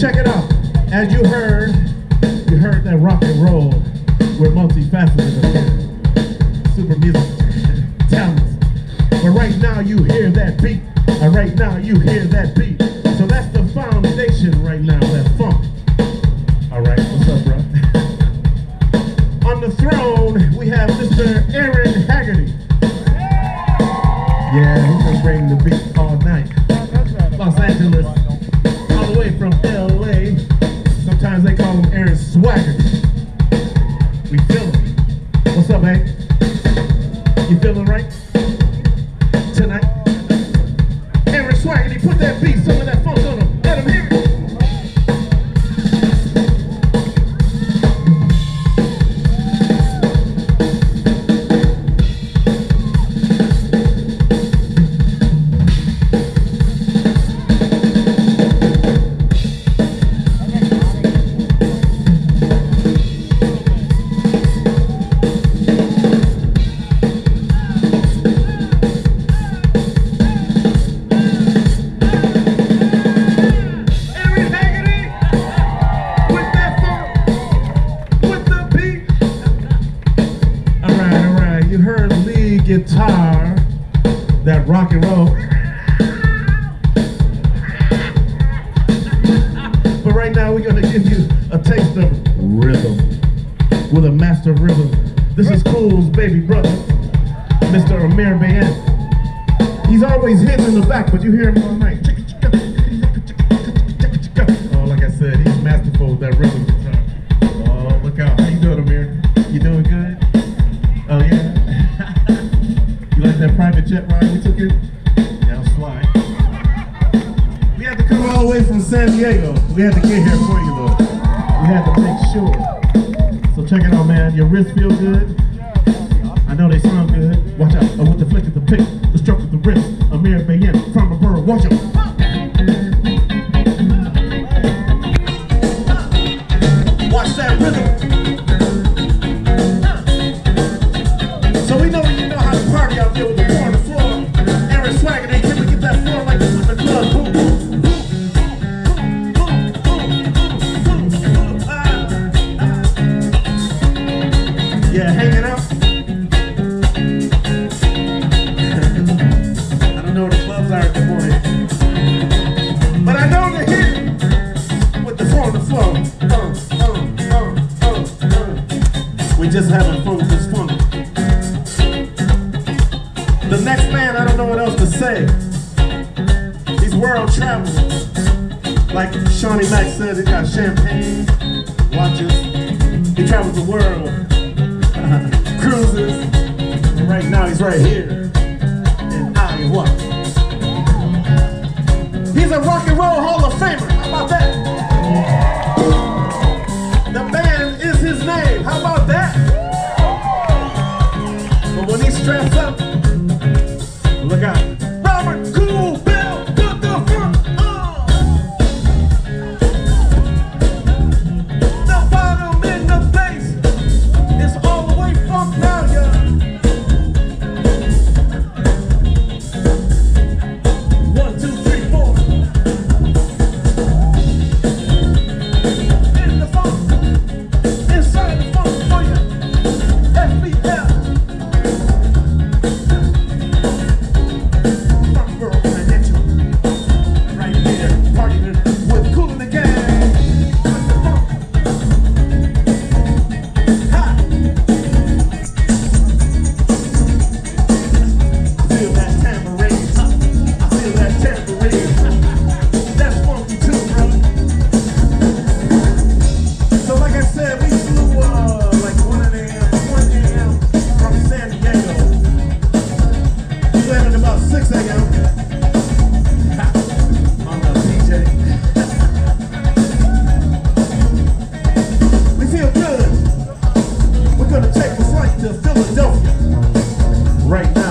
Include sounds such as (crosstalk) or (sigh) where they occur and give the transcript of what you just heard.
check it out. As you heard, you heard that rock and roll. We're multifaceted Swagger. Guitar, that rock and roll. But right now we're gonna give you a taste of rhythm with a master rhythm. This is Kool's baby brother, Mr. Amir Bayyan. He's always hidden in the back, but you hear him all night. Oh, like I said, he's masterful with that rhythm jet ride we took it? Yeah, fly. We had to come all the way from San Diego. We had to get here for you, though. We had to make sure. So check it out, man. Your wrists feel good? I know they sound good. Watch out. Oh, with the flick of the pick, the stroke of the wrist. Amir Bayyan from the borough. Watch out. We just having fun with this funk. The next man, I don't know what else to say. He's world travel. Like Shawnee Mack said, he got champagne, watches. He travels the world, (laughs) cruises. And right now, he's right here in Iowa. He's a rock and roll Hall of Famer. to Philadelphia right now.